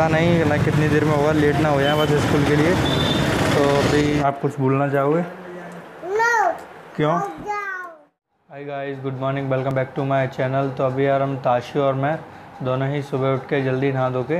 पता नहीं ना कितनी देर में होगा लेट ना हो जाए बस स्कूल के लिए। तो अभी आप कुछ बोलना चाहोगे? क्यों? Hi guys good morning welcome back to my channel तो अभी यार हम ताशी और मैं दोनों ही सुबह उठ के जल्दी नहा धो के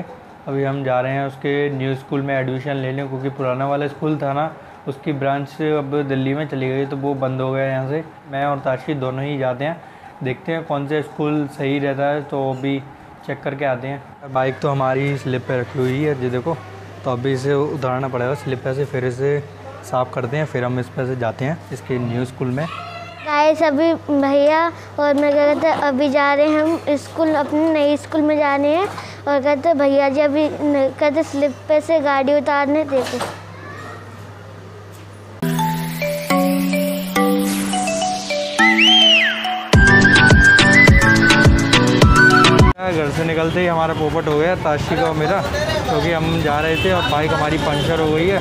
अभी हम जा रहे हैं उसके न्यू स्कूल में एडमिशन लेने क्योंकि पुराना वाला स्कूल था ना उसकी ब्रांच अब दिल्ली में चली गई तो वो बंद हो गया यहाँ से। मैं और ताशी दोनों ही जाते हैं देखते हैं कौन से स्कूल सही रहता है। तो अभी चेक करके आते हैं। बाइक तो हमारी स्लिप पे रखी हुई है जी देखो। तो अभी इसे उतारना पड़ेगा, स्लिप से फिर इसे साफ़ करते हैं, फिर हम इस पे से जाते हैं, इसके न्यू स्कूल में। गाइस भैया और मैं क्या कहते अभी जा रहे हैं हम स्कूल अपने नई स्कूल में जाने हैं। और कहते भैया जी अभी कहते स्लिप पे से गाड़ी उतारने, देखो। घर से निकलते ही हमारा पोपट हो गया ताशी का मेरा, क्योंकि हम जा रहे थे और बाइक हमारी पंचर हो गई है।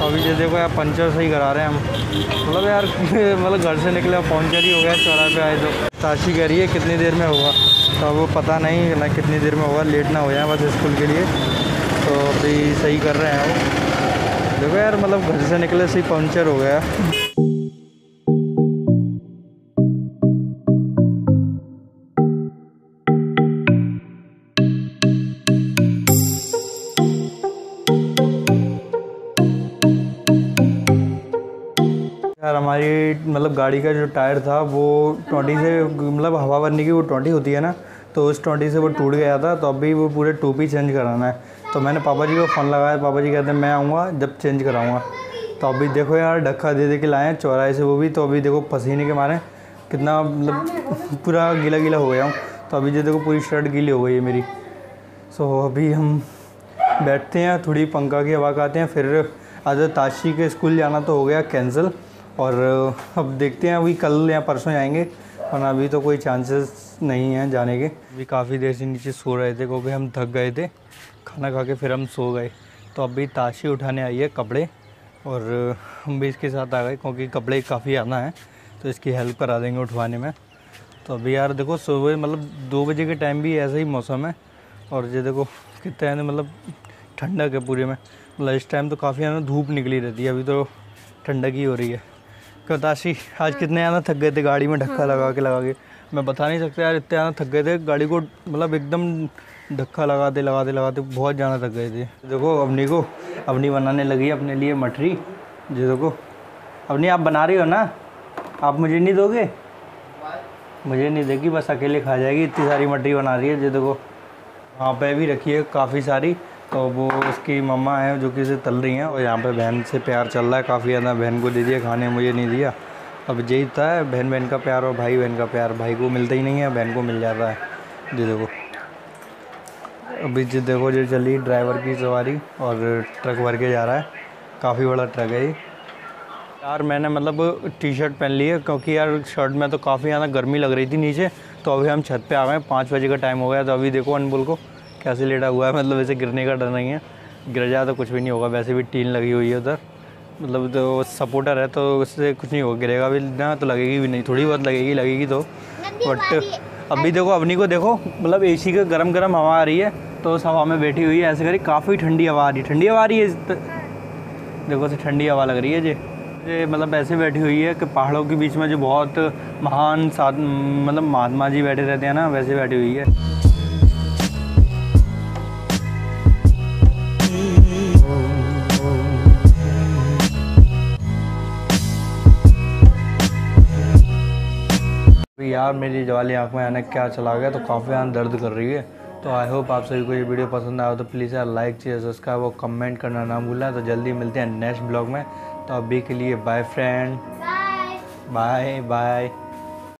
तो अभी जैसे देखो यार, पंचर सही करा रहे हैं हम। मतलब यार मतलब घर से निकले और पंचर ही हो गया, चौराहे पे आए तो। ताशी कह रही है, कितनी देर में होगा? तो अब वो पता नहीं ना कितनी देर में होगा, लेट ना हो जाए बस स्कूल के लिए। तो अभी सही कर रहे हैं वो। देखो यार मतलब घर से निकले से ही पंचर हो गया। यार, हमारी मतलब गाड़ी का जो टायर था, वो ट्वेंटी से मतलब हवा भरने की वो ट्वेंटी होती है ना तो उस ट्वेंटी से वो टूट गया था तो अभी वो पूरे टोपी चेंज कराना है। तो मैंने पापा जी को फ़ोन लगाया, पापा जी कहते हैं, मैं आऊँगा, जब चेंज कराऊँगा। तो अभी देखो यार ढक्का दे दे के लाए चौराहे से वो भी तो अभी देखो पसीने के मारे, कितना मतलब पूरा गीला गीला हो गया हूँ। तो अभी जो देखो पूरी शर्ट गीली हो गई है मेरी। सो अभी हम बैठते हैं, थोड़ी पंखा की हवा खाते हैं, फिर आज ताशी के स्कूल जाना तो हो गया, कैंसिल। और अब देखते हैं, अभी कल या परसों जाएँगे, वरना अभी तो कोई चांसेस नहीं हैं जाने के। अभी काफ़ी देर से नीचे सो रहे थे क्योंकि हम थक गए थे, खाना खा के फिर हम सो गए। तो अभी ताशी उठाने आई है कपड़े, और हम भी इसके साथ आ गए, क्योंकि कपड़े काफ़ी आना है तो इसकी हेल्प करा देंगे उठवाने में। तो अभी यार देखो, सुबह मतलब दो बजे के टाइम भी ऐसा ही मौसम है, और ये देखो कितना मतलब ठंडक है पूरे में। मतलब इस टाइम तो काफ़ी धूप निकली रहती है, अभी तो ठंडक ही हो रही है। क्यों ताशी आज कितने ज़्यादा थक गए थे गाड़ी में धक्का लगा के लगा के। मैं बता नहीं सकता यार, इतने ज़्यादा थक गए थे, गाड़ी को मतलब एकदम धक्का लगाते लगाते लगाते बहुत ज़्यादा थक गए थे। देखो अवनी को अवनी बनाने लगी अपने लिए मठरी। जी देखो अवनी आप बना रही हो ना? आप मुझे नहीं दोगे? मुझे नहीं देगी, बस अकेले खा जाएगी, इतनी सारी मटरी बना रही है। जो देखो, वहाँ पे भी रखी है काफ़ी सारी। तो वो उसकी मम्मा है जो कि इसे तल रही हैं और यहाँ पे बहन से प्यार चल रहा है। काफ़ी ज़्यादा बहन को दे दिया, खाने मुझे नहीं दिया। अब यही था है बहन बहन का प्यार और भाई बहन का प्यार। भाई को मिलता ही नहीं है, बहन को मिल जाता है। जी देखो। अभी जी देखो, जो चली ड्राइवर की सवारी और ट्रक भर के जा रहा है। काफ़ी बड़ा ट्रक है ये। यार मैंने मतलब टी शर्ट पहन ली है, क्योंकि यार शर्ट में तो काफ़ी ज़्यादा गर्मी लग रही थी नीचे। तो अभी हम छत पे आ गए पाँच बजे का टाइम हो गया तो अभी देखो अनबुल को। कैसे लेटा हुआ है? मतलब वैसे गिरने का डर नहीं है। गिर जाए तो कुछ भी नहीं होगा। वैसे भी टीन लगी हुई है उधर। मतलब तो सपोर्टर है तो उससे कुछ नहीं होगा। गिरेगा भी ना तो लगेगी भी नहीं। थोड़ी बहुत लगेगी लगेगी तो। बट अभी देखो अवनी को देखो। मतलब एसी का गर्म गरम हवा आ रही है तो उस हवा में बैठी हुई है। ऐसे करी काफ़ी ठंडी हवा आ रही है। ठंडी हवा आ रही है? देखो से ठंडी हवा लग रही है जी। ये मतलब ऐसे बैठी हुई है कि पहाड़ों के बीच में जो बहुत महान साध मतलब महात्मा जी बैठे रहते हैं ना वैसे बैठी हुई है। यार मेरी जवाली आँख में आने क्या चला गया तो काफ़ी आन दर्द कर रही है। तो आई होप आप सभी को ये वीडियो पसंद आया तो प्लीज़ यार लाइक चाहिए सब्सक्राइब और कमेंट करना ना भूलना। तो जल्दी मिलते हैं नेक्स्ट ब्लॉग में। तो अभी के लिए बाय फ्रेंड बाय बाय